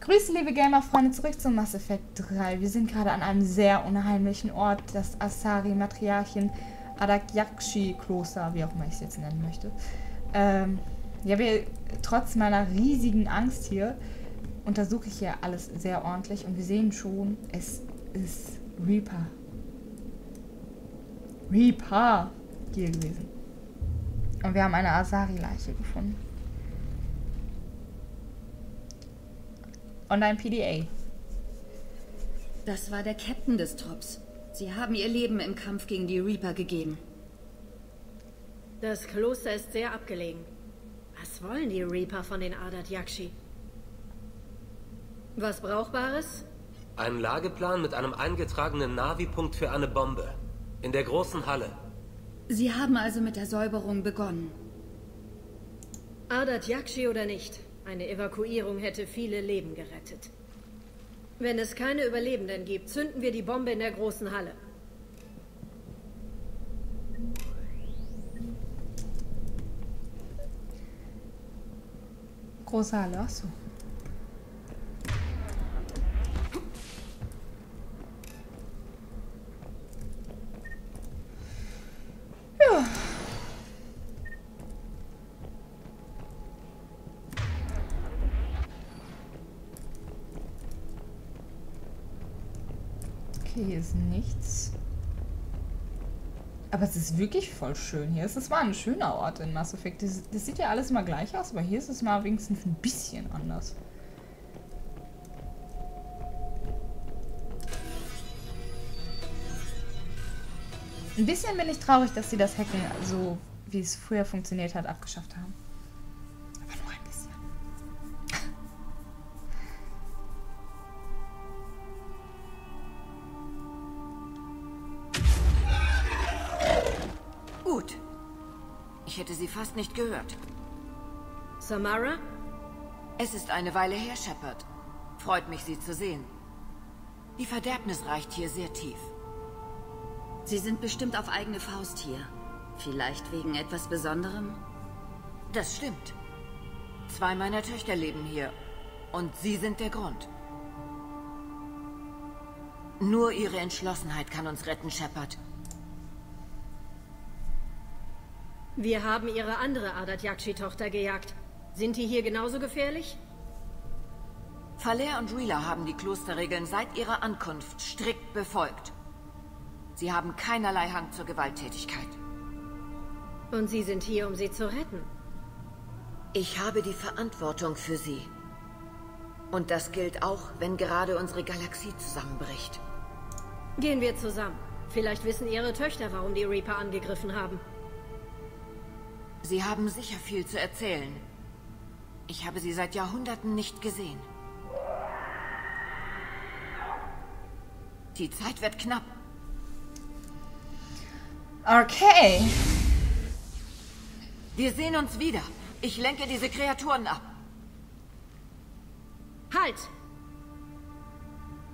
Grüße, liebe Gamer-Freunde, zurück zu Mass Effect 3. Wir sind gerade an einem sehr unheimlichen Ort, das Asari Matriarchin Adagyakshi-Kloster, wie auch immer ich es jetzt nennen möchte. Ähm, ja, wir, trotz meiner riesigen Angst hier, untersuche ich hier alles sehr ordentlich und wir sehen schon, es ist Reaper. Reaper hier gewesen. Und wir haben eine Asari-Leiche gefunden. Und ein PDA. Das war der Captain des Trupps. Sie haben ihr Leben im Kampf gegen die Reaper gegeben. Das Kloster ist sehr abgelegen. Was wollen die Reaper von den Adat Yakshi? Was Brauchbares? Ein Lageplan mit einem eingetragenen Navi-Punkt für eine Bombe. In der großen Halle. Sie haben also mit der Säuberung begonnen. Adat Yakshi oder nicht, eine Evakuierung hätte viele Leben gerettet. Wenn es keine Überlebenden gibt, zünden wir die Bombe in der großen Halle. Große Halle, ach so. Hier ist nichts. Aber es ist wirklich voll schön hier. Es ist mal ein schöner Ort in Mass Effect. Das, das sieht ja alles immer gleich aus, aber hier ist es mal wenigstens ein bisschen anders. Ein bisschen bin ich traurig, dass sie das Hacken, so wie es früher funktioniert hat, abgeschafft haben. Sie fast nicht gehört. Samara? Es ist eine Weile her, Shepard. Freut mich, Sie zu sehen. Die Verderbnis reicht hier sehr tief. Sie sind bestimmt auf eigene Faust hier. Vielleicht wegen etwas Besonderem? Das stimmt. Zwei meiner Töchter leben hier. Und Sie sind der Grund. Nur Ihre Entschlossenheit kann uns retten, Shepard. Wir haben ihre andere Adat Yakshi-Tochter gejagt. Sind die hier genauso gefährlich? Faler und Rila haben die Klosterregeln seit ihrer Ankunft strikt befolgt. Sie haben keinerlei Hang zur Gewalttätigkeit. Und Sie sind hier, um sie zu retten. Ich habe die Verantwortung für sie. Und das gilt auch, wenn gerade unsere Galaxie zusammenbricht. Gehen wir zusammen. Vielleicht wissen Ihre Töchter, warum die Reaper angegriffen haben. Sie haben sicher viel zu erzählen. Ich habe sie seit Jahrhunderten nicht gesehen. Die Zeit wird knapp. Okay. Wir sehen uns wieder. Ich lenke diese Kreaturen ab. Halt!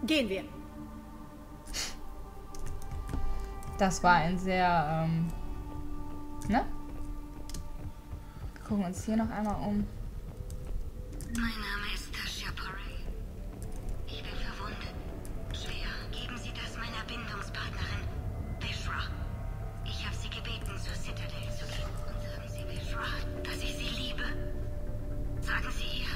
Gehen wir. Das war ein sehr, ähm, ne? Gucken uns hier noch einmal um. Mein Name ist Tasha Porray. Ich bin verwundet. Schwer. Geben Sie das meiner Bindungspartnerin, Bishra. Ich habe Sie gebeten, zur Citadel zu gehen. Und sagen Sie Bishra, dass ich sie liebe. Sagen Sie ihr.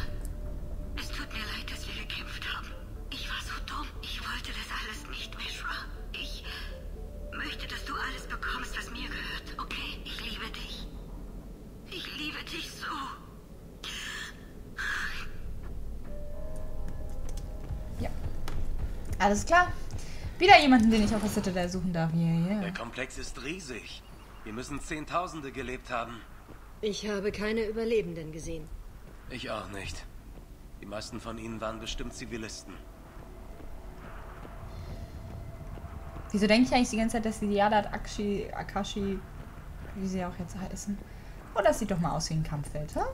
Es tut mir leid, dass wir gekämpft haben. Ich war so dumm. Ich wollte das alles nicht, Bishra. Ich möchte, dass du alles bekommst, was mir gehört. Okay? Ich liebe dich. Ich liebe dich so. Ja. Alles klar. Wieder jemanden, den ich auf der Citadel suchen darf. Yeah, yeah. Der Komplex ist riesig. Hier müssen Zehntausende gelebt haben. Ich habe keine Überlebenden gesehen. Ich auch nicht. Die meisten von ihnen waren bestimmt Zivilisten. Wieso denke ich eigentlich die ganze Zeit, dass die Yadat Akshi, Akashi, wie sie auch jetzt heißen? Oh, das sieht doch mal aus wie ein Kampffeld, ha?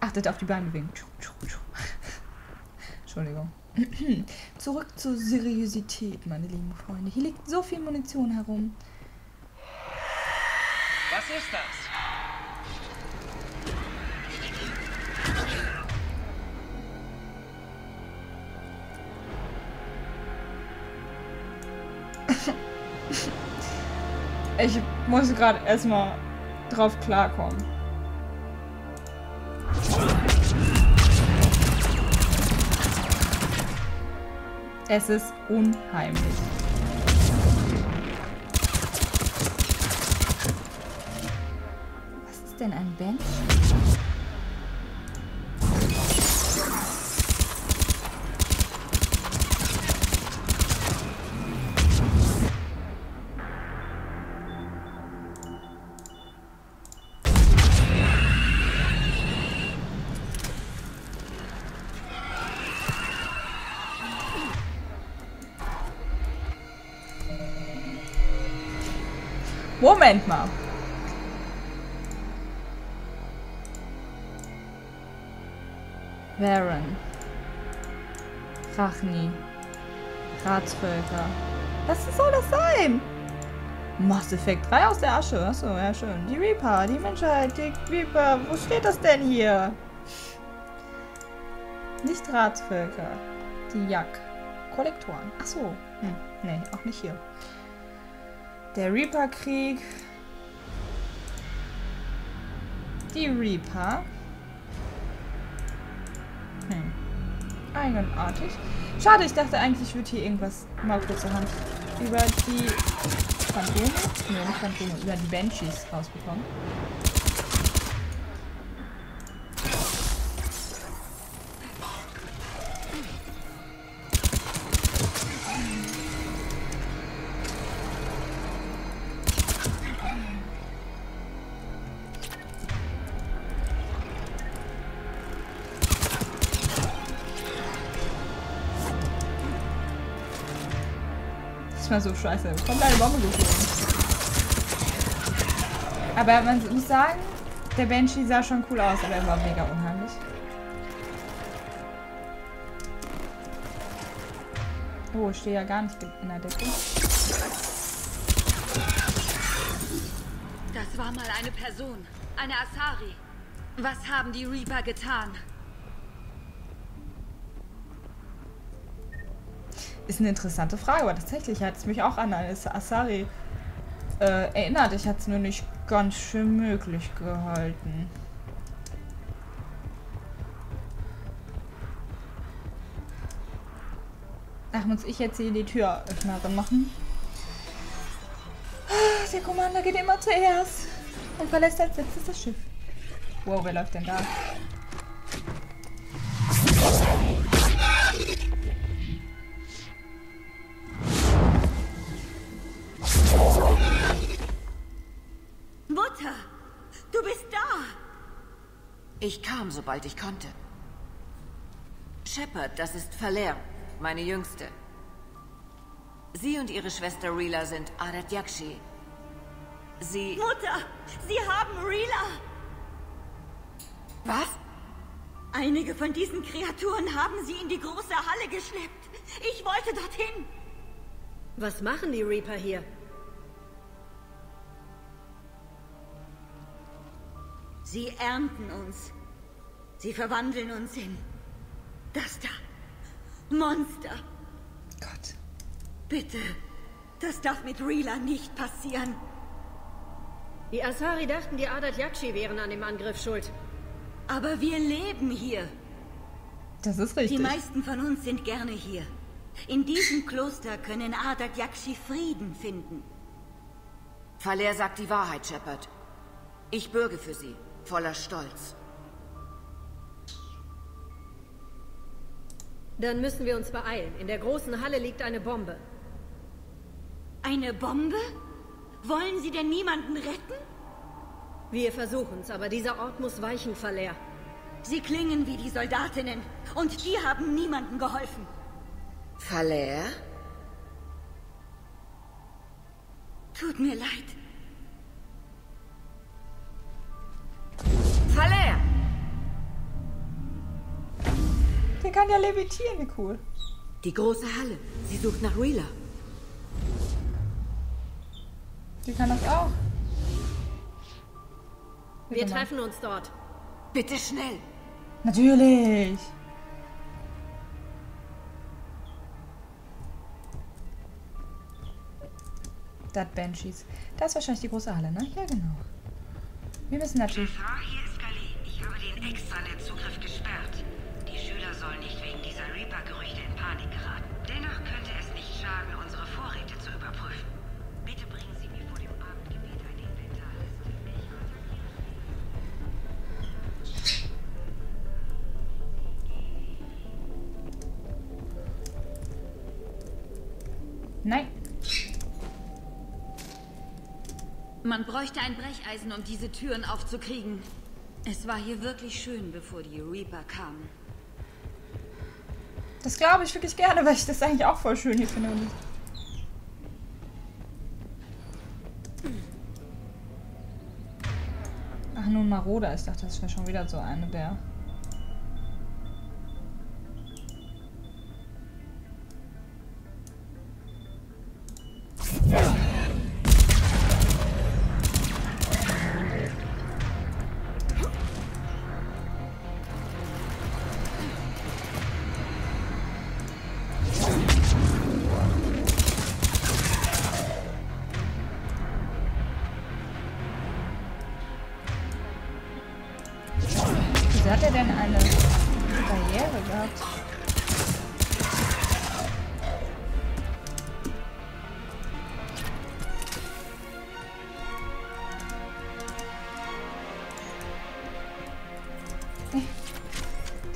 Achtet auf die Beinbewegung. Tschu, tschu, tschu. Entschuldigung. Zurück zur Seriosität, meine lieben Freunde. Hier liegt so viel Munition herum. Was ist das? Ich muss gerade erstmal drauf klarkommen. Es ist unheimlich. Was ist denn ein Bench? Moment mal. Varen. Rachni. Ratsvölker. Was soll das sein? Mass Effect 3 aus der Asche. Achso, ja schön. Die Reaper, die Menschheit, die Reaper. Wo steht das denn hier? Nicht Ratsvölker. Die Jak. Kollektoren. Achso. Hm, nee, auch nicht hier. Der Reaper-Krieg. Die Reaper. Hm. Eigenartig. Schade, ich dachte eigentlich, ich würde hier irgendwas mal kurzerhand über die Phantome, nee, nicht Phantome, über die Banshees rausbekommen. Ist mal so scheiße. Kommt eine Bombe geflogen. Aber man muss sagen, der Banshee sah schon cool aus, aber er war mega unheimlich. Oh, ich stehe ja gar nicht in der Decke. Das war mal eine Person. Eine Asari. Was haben die Reaper getan? Ist eine interessante Frage, aber tatsächlich hat es mich auch an eine Asari äh, erinnert. Ich hatte es nur nicht ganz schön möglich gehalten. Ach, muss ich jetzt hier die Türöffnerin machen? Ah, Der Commander geht immer zuerst und verlässt als letztes das Schiff. Wow, wer läuft denn da? Ich kam, sobald ich konnte. Shepard, das ist Valer, meine Jüngste. Sie und ihre Schwester Rila sind Adat Yakshi. Sie... Mutter! Sie haben Reela! Was? Einige von diesen Kreaturen haben sie in die große Halle geschleppt. Ich wollte dorthin. Was machen die Reaper hier? Sie ernten uns. Sie verwandeln uns in das da. Monster. Gott. Bitte. Das darf mit Reela nicht passieren. Die Asari dachten, die Adat Yakshi wären an dem Angriff schuld. Aber wir leben hier. Das ist Die richtig. meisten von uns sind gerne hier. In diesem Kloster können Adat Yakshi Frieden finden. Valer sagt die Wahrheit, Shepard. Ich bürge für sie, voller Stolz. Dann müssen wir uns beeilen. In der großen Halle liegt eine Bombe. Eine Bombe? Wollen Sie denn niemanden retten? Wir versuchen's, aber dieser Ort muss weichen, Verleer. Sie klingen wie die Soldatinnen. Und die haben niemandem geholfen. Valer? Tut mir leid. Der kann ja levitieren, wie cool. Die große Halle. Sie sucht nach Rila. Die kann das auch. Wir Bitte mal. treffen uns dort. Bitte schnell. Natürlich. Das Banshees. Da ist wahrscheinlich die große Halle, ne? Ja, genau. Wir müssen natürlich... Sir, hier ist Kali. Ich habe den Extranet-Zugriff gesperrt. Die Man bräuchte ein Brecheisen, um diese Türen aufzukriegen. Es war hier wirklich schön, bevor die Reaper kamen. Das glaube ich wirklich gerne, weil ich das eigentlich auch voll schön hier finde. Ach, nun Maroda. Ich dachte, das wäre schon wieder so eine der...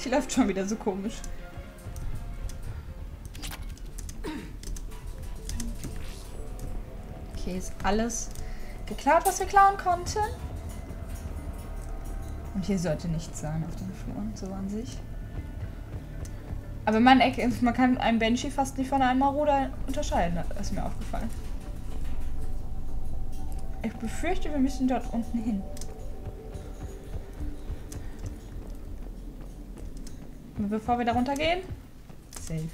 Die läuft schon wieder so komisch. Okay, ist alles geklaut, was wir klauen konnten. Und hier sollte nichts sein auf den Fluren, so an sich. Aber man, man kann einen Banshee fast nicht von einem Marauder unterscheiden, das ist mir aufgefallen. Ich befürchte, wir müssen dort unten hin. Bevor wir da runtergehen, safe.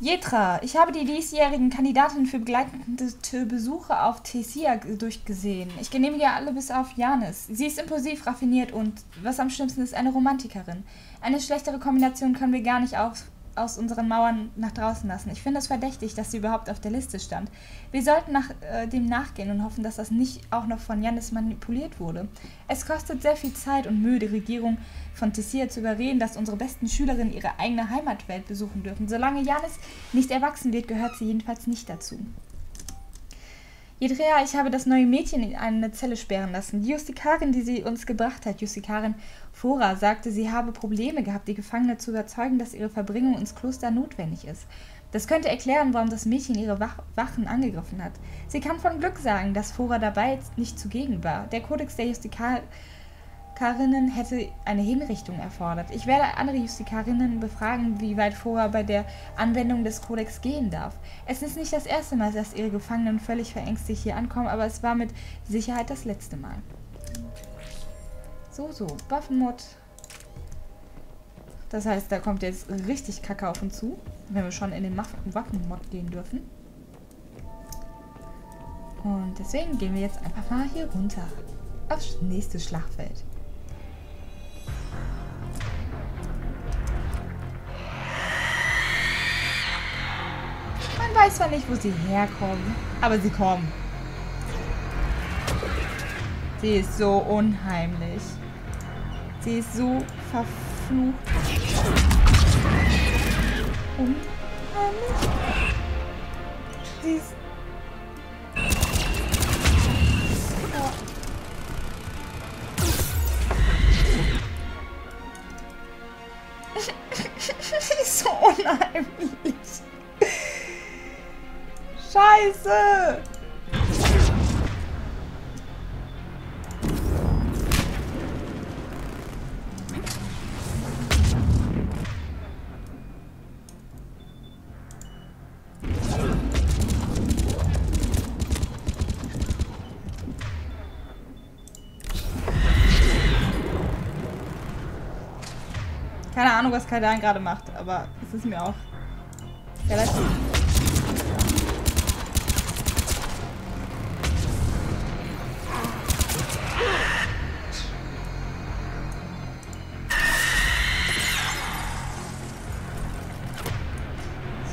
Jetra, ich habe die diesjährigen Kandidatinnen für begleitende Besuche auf Tessia durchgesehen. Ich genehmige alle bis auf Janis. Sie ist impulsiv, raffiniert und, was am schlimmsten ist, eine Romantikerin. Eine schlechtere Kombination können wir gar nicht aus, aus unseren Mauern nach draußen lassen. Ich finde es verdächtig, dass sie überhaupt auf der Liste stand. Wir sollten nach, äh, dem nachgehen und hoffen, dass das nicht auch noch von Janis manipuliert wurde. Es kostet sehr viel Zeit und Mühe, die Regierung von Tessia zu überreden, dass unsere besten Schülerinnen ihre eigene Heimatwelt besuchen dürfen. Solange Janis nicht erwachsen wird, gehört sie jedenfalls nicht dazu. Jedrea, ich habe das neue Mädchen in eine Zelle sperren lassen. Die Justikarin, die sie uns gebracht hat, Justikarin Fora, sagte, sie habe Probleme gehabt, die Gefangene zu überzeugen, dass ihre Verbringung ins Kloster notwendig ist. Das könnte erklären, warum das Mädchen ihre Wach Wachen angegriffen hat. Sie kann von Glück sagen, dass Fora dabei nicht zugegen war. Der Kodex der Justikarinnen hätte eine Hinrichtung erfordert. Ich werde andere Justikarinnen befragen, wie weit Fora bei der Anwendung des Kodex gehen darf. Es ist nicht das erste Mal, dass ihre Gefangenen völlig verängstigt hier ankommen, aber es war mit Sicherheit das letzte Mal. So, so, Waffenmod. Das heißt, da kommt jetzt richtig Kacke auf uns zu, wenn wir schon in den Waff- Waffenmod gehen dürfen. Und deswegen gehen wir jetzt einfach mal hier runter. Aufs nächste Schlachtfeld. Weiß zwar nicht, wo sie herkommen, aber sie kommen. Sie ist so unheimlich. Sie ist so verflucht. Unheimlich. Sie ist. Scheiße! Keine Ahnung, was Kaidan gerade macht, aber es ist mir auch relativ.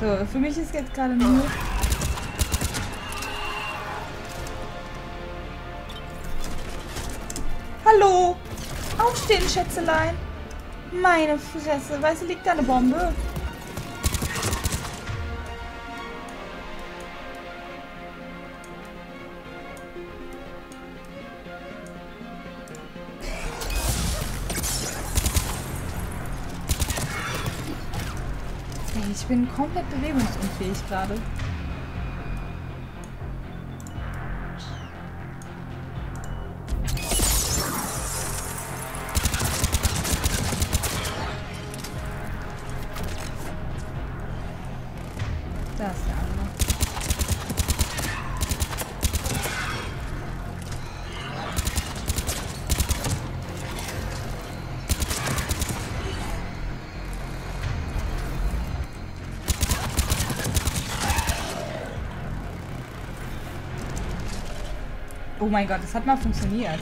So, für mich ist jetzt gerade nur... Hallo! Aufstehen, Schätzelein! Meine Fresse, weißt du, liegt da eine Bombe? Ich bin komplett bewegungsunfähig gerade. Oh mein Gott, das hat mal funktioniert.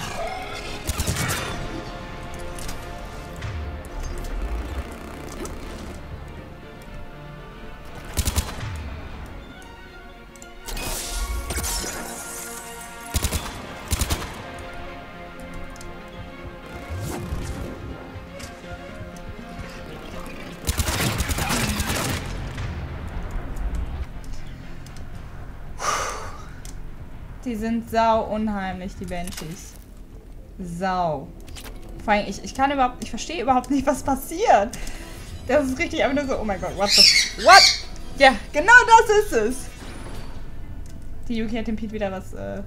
Die sind sau unheimlich, die Banshees. Sau. Vor allem, ich, ich kann überhaupt, ich verstehe überhaupt nicht, was passiert. Das ist richtig einfach nur so, oh mein Gott, what the, what? Ja, genau das ist es. Die Yuki hat dem Pete wieder was, äh,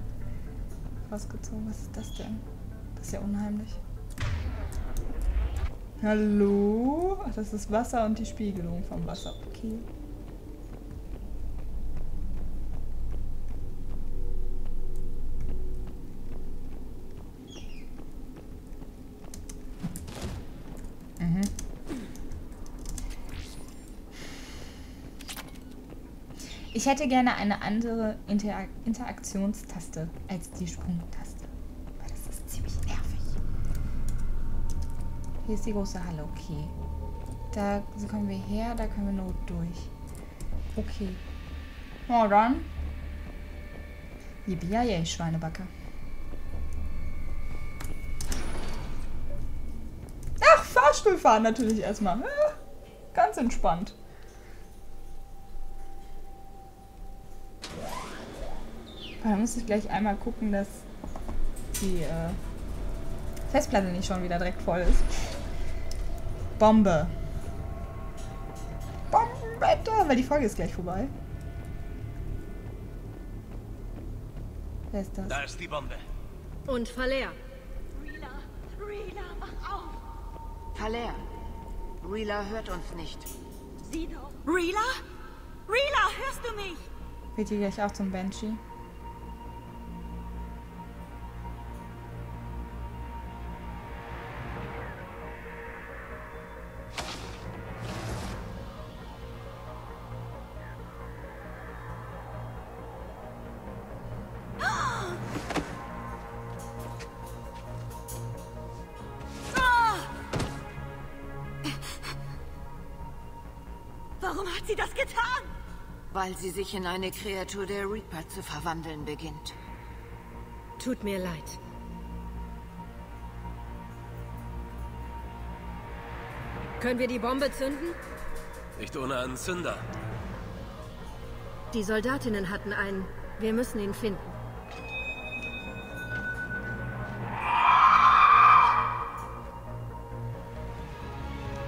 rausgezogen. Was ist das denn? Das ist ja unheimlich. Hallo? Ach, das ist Wasser und die Spiegelung vom Wasser. Okay. Ich hätte gerne eine andere Interak Interaktionstaste als die Sprungtaste. Weil das ist ziemlich nervig. Hier ist die große Halle, okay. Da kommen wir her, da können wir nur durch. Okay. Na dann. Yippie Schweinebacke. Ach, Fahrstuhl fahren natürlich erstmal. Ganz entspannt. Da muss ich gleich einmal gucken, dass die äh, Festplatte nicht schon wieder direkt voll ist. Bombe. Bombenwetter, weil die Folge ist gleich vorbei. Wer ist das? Da ist die Bombe. Und Faler. Rila, Rila, wach auf! Haller. Rila hört uns nicht. Sieh doch! Rila? Rila, hörst du mich? Wird die gleich auch zum Banshee? Warum hat sie das getan? Weil sie sich in eine Kreatur der Reaper zu verwandeln beginnt. Tut mir leid. Können wir die Bombe zünden? Nicht ohne einen Zünder. Die Soldatinnen hatten einen. Wir müssen ihn finden.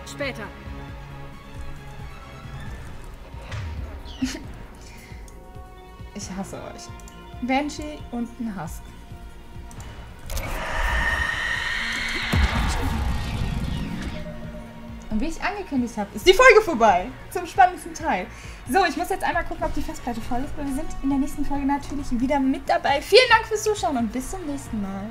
Später. Hasse euch. Banshee und ein Husk. Und wie ich angekündigt habe, ist die Folge vorbei. Zum spannendsten Teil. So, ich muss jetzt einmal gucken, ob die Festplatte voll ist. Aber wir sind in der nächsten Folge natürlich wieder mit dabei. Vielen Dank fürs Zuschauen und bis zum nächsten Mal.